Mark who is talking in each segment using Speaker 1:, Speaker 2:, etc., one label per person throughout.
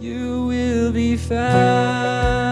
Speaker 1: You will be found.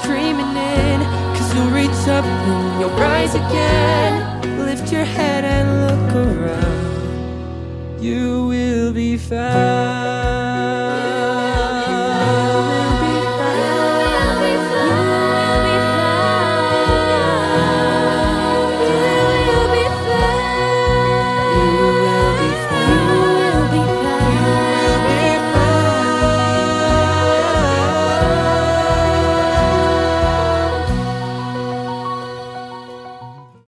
Speaker 1: Streaming in. Cause you'll reach up and you'll rise again. Lift your head and look around. You will be found